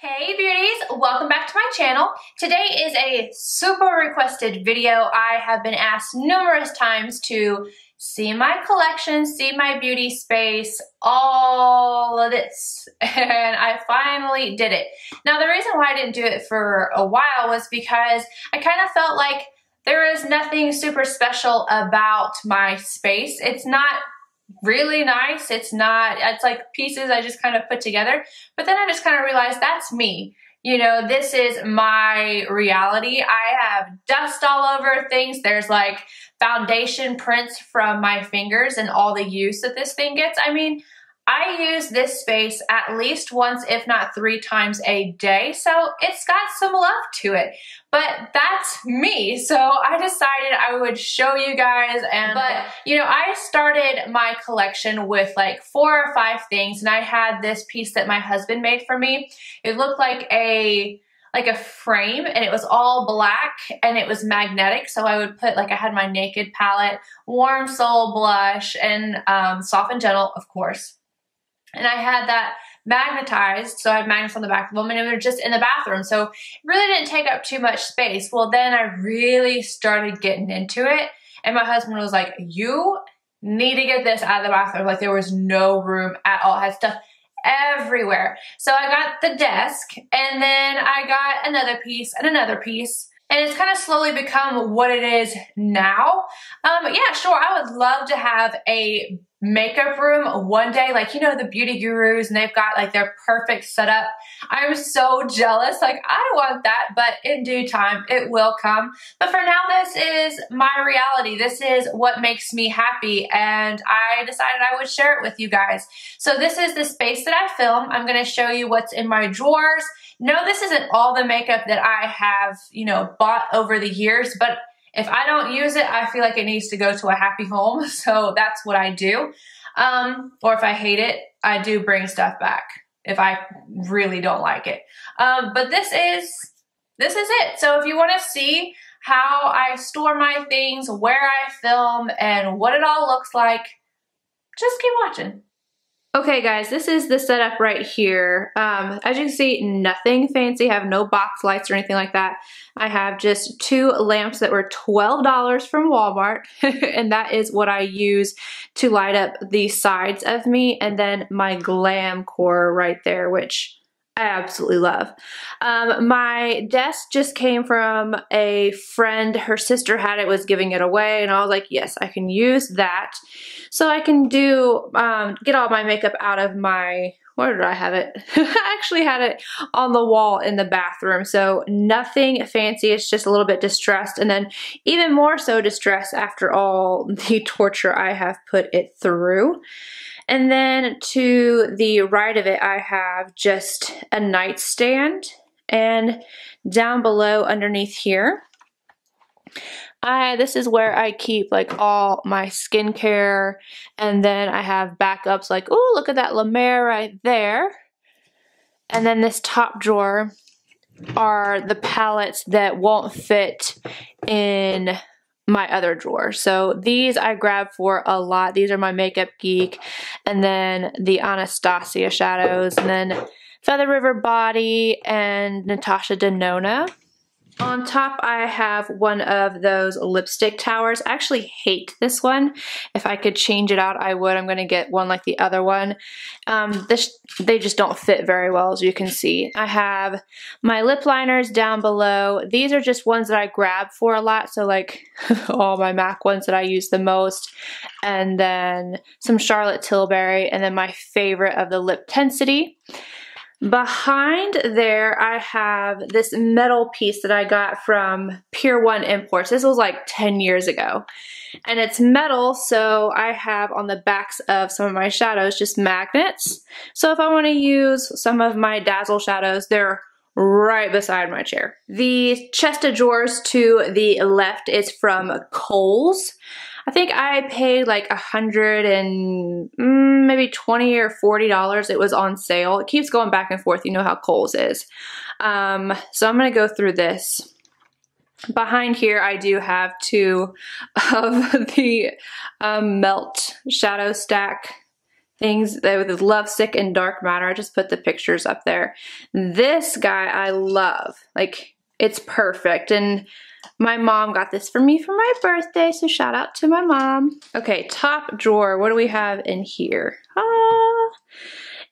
Hey beauties, welcome back to my channel. Today is a super requested video. I have been asked numerous times to see my collection, see my beauty space, all of this. And I finally did it. Now the reason why I didn't do it for a while was because I kind of felt like there is nothing super special about my space. It's not really nice. It's not, it's like pieces I just kind of put together. But then I just kind of realized that's me. You know, this is my reality. I have dust all over things. There's like foundation prints from my fingers and all the use that this thing gets. I mean, I use this space at least once, if not three times a day, so it's got some love to it. But that's me, so I decided I would show you guys and, but, you know, I started my collection with like four or five things, and I had this piece that my husband made for me. It looked like a, like a frame and it was all black and it was magnetic so I would put like I had my naked palette warm soul blush and um, soft and gentle of course and I had that magnetized, so I had magnets on the back of them, and they were just in the bathroom. So it really didn't take up too much space. Well, then I really started getting into it, and my husband was like, you need to get this out of the bathroom. Like there was no room at all. It had stuff everywhere. So I got the desk, and then I got another piece and another piece, and it's kind of slowly become what it is now. Um, yeah, sure, I would love to have a makeup room one day like you know the beauty gurus and they've got like their perfect setup. I'm so jealous. Like i don't want that but in due time it will come. But for now this is my reality. This is what makes me happy and i decided i would share it with you guys. So this is the space that i film. I'm going to show you what's in my drawers. No this isn't all the makeup that i have you know bought over the years but if I don't use it, I feel like it needs to go to a happy home. So that's what I do. Um, or if I hate it, I do bring stuff back if I really don't like it. Um, but this is, this is it. So if you want to see how I store my things, where I film, and what it all looks like, just keep watching. Okay guys, this is the setup right here. Um, as you can see, nothing fancy, I have no box lights or anything like that. I have just two lamps that were $12 from Walmart, and that is what I use to light up the sides of me, and then my Glamcor right there, which I absolutely love. Um, my desk just came from a friend. Her sister had it, was giving it away, and I was like, yes, I can use that. So I can do, um, get all my makeup out of my, where did I have it? I actually had it on the wall in the bathroom. So nothing fancy, it's just a little bit distressed. And then even more so distressed after all the torture I have put it through. And then to the right of it, I have just a nightstand. And down below underneath here, I this is where I keep like all my skincare and then I have backups like oh look at that La Mer right there and then this top drawer are the palettes that won't fit in my other drawer. So these I grab for a lot. These are my Makeup Geek and then the Anastasia shadows and then Feather River Body and Natasha Denona. On top, I have one of those lipstick towers. I actually hate this one. If I could change it out, I would. I'm going to get one like the other one. Um, this, they just don't fit very well, as you can see. I have my lip liners down below. These are just ones that I grab for a lot, so like all my MAC ones that I use the most. And then some Charlotte Tilbury, and then my favorite of the Liptensity. Behind there, I have this metal piece that I got from Pier 1 Imports. This was like 10 years ago. And it's metal, so I have on the backs of some of my shadows just magnets. So if I want to use some of my Dazzle shadows, they're right beside my chair. The chest of drawers to the left is from Kohl's. I think I paid like a hundred and mm, maybe 20 or $40. It was on sale. It keeps going back and forth. You know how Kohl's is. Um, so I'm going to go through this. Behind here, I do have two of the um, Melt Shadow Stack things that with love sick and dark matter i just put the pictures up there this guy i love like it's perfect. And my mom got this for me for my birthday so shout out to my mom. Okay top drawer. What do we have in here? Ah.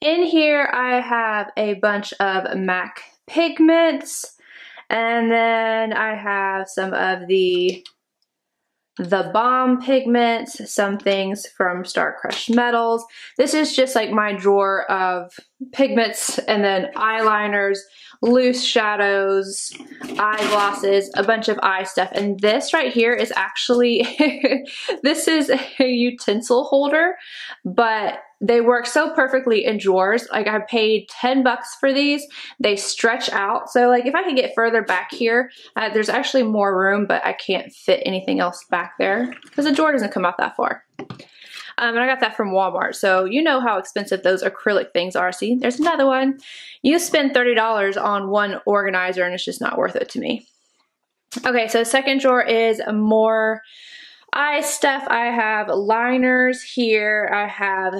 in here i have a bunch of mac pigments. And then i have some of the the Balm pigments, some things from Star Crushed Metals. This is just like my drawer of pigments and then eyeliners, loose shadows, eyeglosses, a bunch of eye stuff. And this right here is actually, this is a utensil holder, but they work so perfectly in drawers. Like I paid 10 bucks for these. They stretch out. So like if I could get further back here, uh, there's actually more room, but I can't fit anything else back there because the drawer doesn't come out that far. Um, and I got that from Walmart. So you know how expensive those acrylic things are. See, there's another one. You spend $30 on one organizer and it's just not worth it to me. Okay, so second drawer is more eye stuff. I have liners here. I have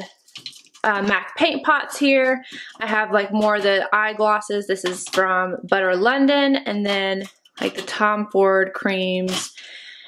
uh, MAC paint pots here. I have like more of the eyeglosses. This is from Butter London. And then like the Tom Ford creams.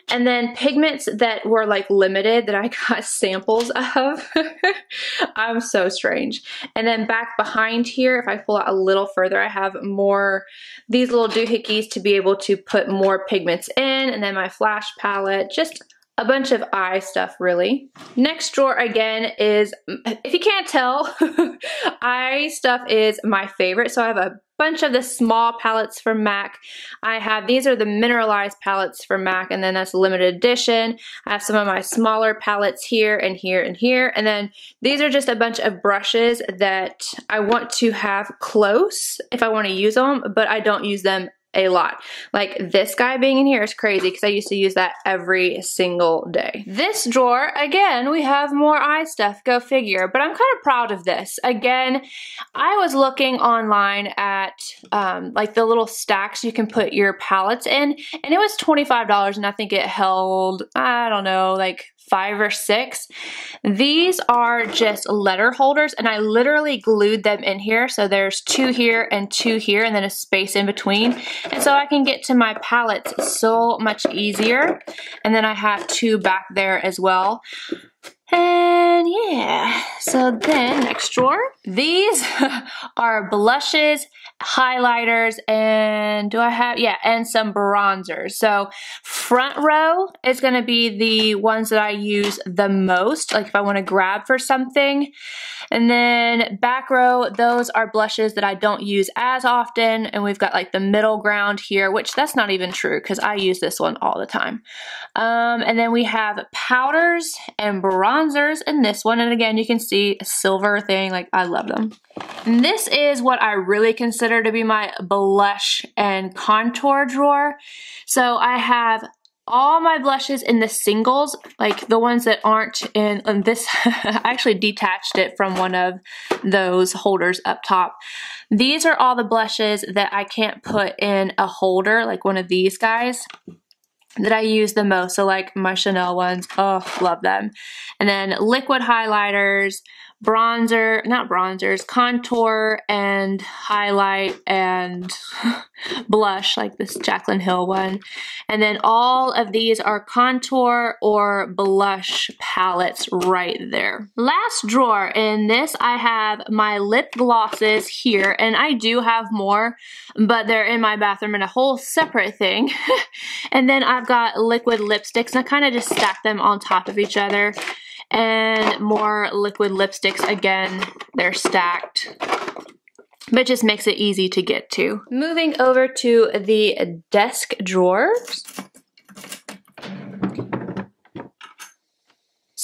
And then pigments that were like limited that I got samples of. I'm so strange. And then back behind here, if I pull out a little further, I have more, these little doohickeys to be able to put more pigments in. And then my flash palette, just a bunch of eye stuff really. Next drawer again is, if you can't tell, eye stuff is my favorite. So I have a bunch of the small palettes from MAC. I have, these are the mineralized palettes from MAC and then that's limited edition. I have some of my smaller palettes here and here and here. And then these are just a bunch of brushes that I want to have close if I want to use them, but I don't use them a lot. Like this guy being in here is crazy because I used to use that every single day. This drawer, again, we have more eye stuff, go figure, but I'm kind of proud of this. Again, I was looking online at um, like the little stacks you can put your palettes in and it was $25 and I think it held, I don't know, like five or six. These are just letter holders and I literally glued them in here. So there's two here and two here and then a space in between. And so I can get to my palettes so much easier. And then I have two back there as well. And yeah, so then next drawer. These are blushes highlighters, and do I have, yeah, and some bronzers. So front row is gonna be the ones that I use the most, like if I wanna grab for something. And then back row, those are blushes that I don't use as often, and we've got like the middle ground here, which that's not even true because I use this one all the time. Um, and then we have powders and bronzers in this one, and again, you can see a silver thing, like I love them. And this is what I really consider to be my blush and contour drawer. So I have all my blushes in the singles, like the ones that aren't in, in this, I actually detached it from one of those holders up top. These are all the blushes that I can't put in a holder, like one of these guys that I use the most. So like my Chanel ones, oh, love them. And then liquid highlighters, bronzer, not bronzers, contour and highlight and blush like this Jaclyn Hill one. And then all of these are contour or blush palettes right there. Last drawer in this I have my lip glosses here and I do have more but they're in my bathroom in a whole separate thing. and then I've got liquid lipsticks and I kind of just stack them on top of each other and more liquid lipsticks. Again, they're stacked but just makes it easy to get to. Moving over to the desk drawers.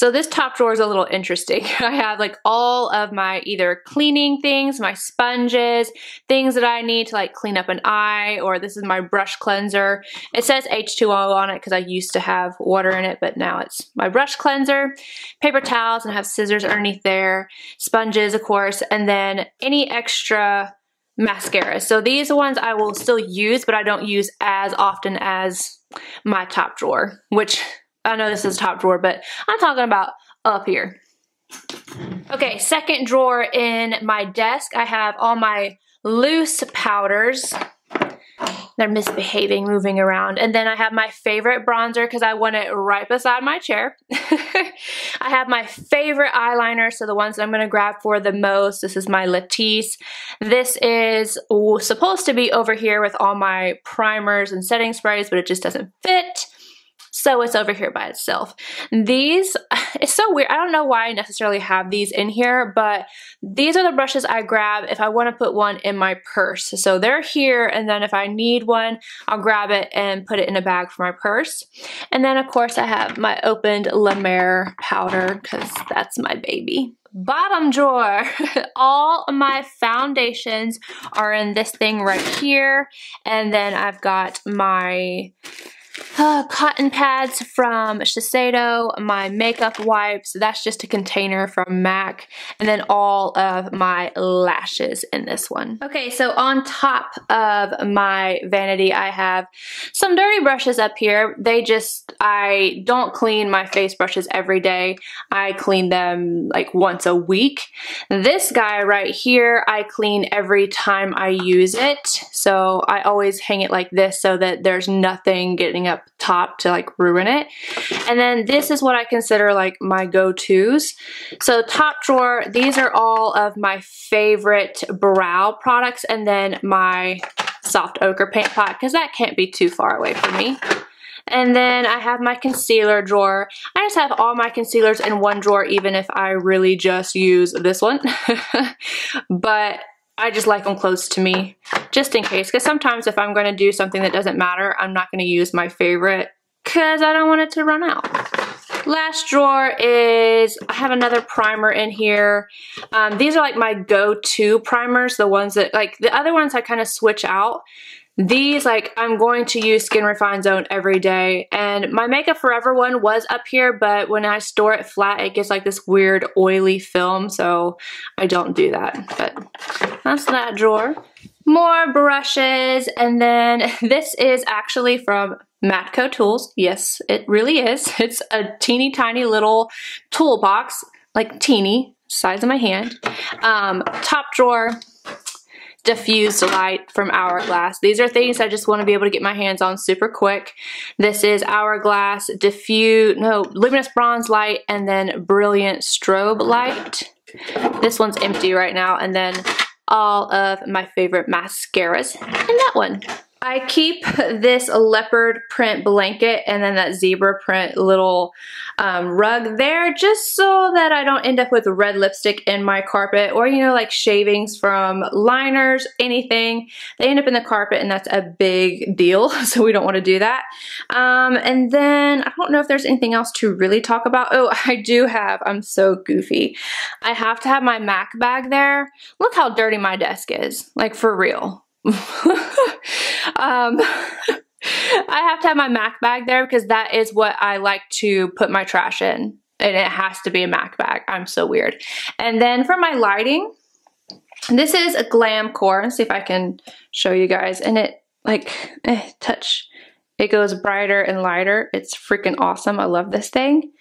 So this top drawer is a little interesting. I have like all of my either cleaning things, my sponges, things that I need to like clean up an eye, or this is my brush cleanser. It says H2O on it because I used to have water in it, but now it's my brush cleanser, paper towels, and I have scissors underneath there, sponges, of course, and then any extra mascara. So these ones I will still use, but I don't use as often as my top drawer, which I know this is top drawer, but I'm talking about up here. Okay, second drawer in my desk, I have all my loose powders. They're misbehaving, moving around. And then I have my favorite bronzer because I want it right beside my chair. I have my favorite eyeliner, so the ones that I'm going to grab for the most. This is my Latisse. This is supposed to be over here with all my primers and setting sprays, but it just doesn't fit so it's over here by itself. These, it's so weird. I don't know why I necessarily have these in here, but these are the brushes I grab if I want to put one in my purse. So they're here, and then if I need one, I'll grab it and put it in a bag for my purse. And then, of course, I have my opened La Mer powder because that's my baby bottom drawer. All my foundations are in this thing right here. And then I've got my uh, cotton pads from Shiseido, my makeup wipes, that's just a container from MAC, and then all of my lashes in this one. Okay, so on top of my vanity, I have some dirty brushes up here. They just, I don't clean my face brushes every day. I clean them like once a week. This guy right here, I clean every time I use it. So I always hang it like this so that there's nothing getting up top to like ruin it. And then this is what I consider like my go-tos. So top drawer, these are all of my favorite brow products and then my soft ochre paint pot because that can't be too far away from me. And then I have my concealer drawer. I just have all my concealers in one drawer even if I really just use this one. but I just like them close to me just in case because sometimes if I'm going to do something that doesn't matter I'm not going to use my favorite because I don't want it to run out. Last drawer is, I have another primer in here. Um, these are like my go-to primers, the ones that, like the other ones I kind of switch out. These, like, I'm going to use Skin Refine Zone every day. And my Makeup Forever one was up here, but when I store it flat, it gets like this weird oily film, so I don't do that. But that's that drawer. More brushes, and then this is actually from Matco Tools. Yes, it really is. It's a teeny tiny little toolbox, like teeny, size of my hand. Um, top drawer, diffused light from Hourglass. These are things I just want to be able to get my hands on super quick. This is Hourglass diffuse, no, luminous bronze light and then brilliant strobe light. This one's empty right now and then all of my favorite mascaras in that one. I keep this leopard print blanket and then that zebra print little um, rug there just so that I don't end up with red lipstick in my carpet or, you know, like shavings from liners, anything. They end up in the carpet and that's a big deal, so we don't want to do that. Um, and then I don't know if there's anything else to really talk about. Oh, I do have, I'm so goofy. I have to have my MAC bag there. Look how dirty my desk is, like for real. um, I have to have my MAC bag there because that is what I like to put my trash in. And it has to be a MAC bag. I'm so weird. And then for my lighting, this is a Glamcor. Let's see if I can show you guys. And it, like, eh, touch. It goes brighter and lighter. It's freaking awesome. I love this thing.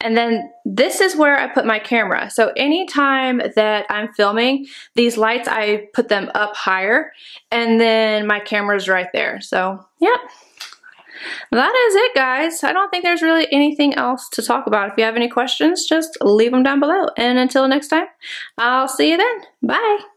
And then this is where I put my camera. So anytime that I'm filming, these lights, I put them up higher and then my camera's right there. So, yep. That is it, guys. I don't think there's really anything else to talk about. If you have any questions, just leave them down below. And until next time, I'll see you then. Bye.